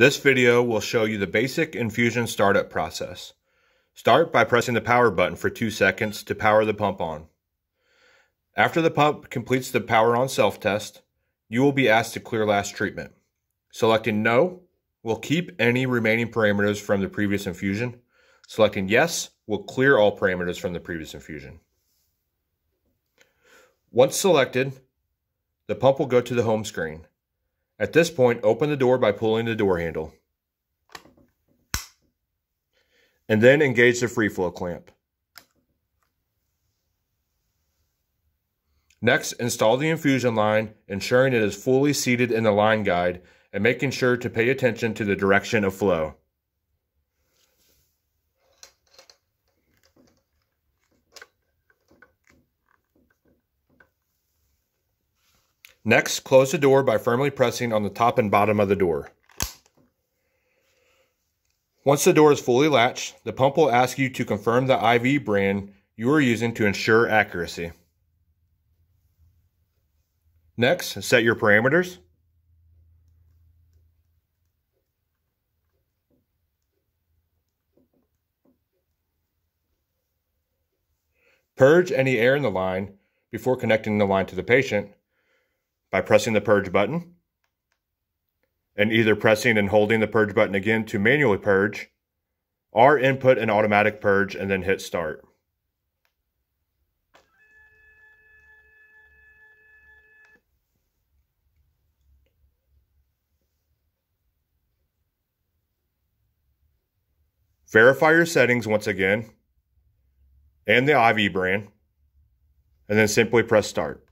This video will show you the basic infusion startup process. Start by pressing the power button for two seconds to power the pump on. After the pump completes the power on self-test, you will be asked to clear last treatment. Selecting no will keep any remaining parameters from the previous infusion. Selecting yes will clear all parameters from the previous infusion. Once selected, the pump will go to the home screen. At this point, open the door by pulling the door handle. And then engage the free flow clamp. Next, install the infusion line, ensuring it is fully seated in the line guide and making sure to pay attention to the direction of flow. Next, close the door by firmly pressing on the top and bottom of the door. Once the door is fully latched, the pump will ask you to confirm the IV brand you are using to ensure accuracy. Next, set your parameters. Purge any air in the line before connecting the line to the patient by pressing the purge button and either pressing and holding the purge button again to manually purge or input an automatic purge and then hit start. Verify your settings once again and the IV brand, and then simply press start.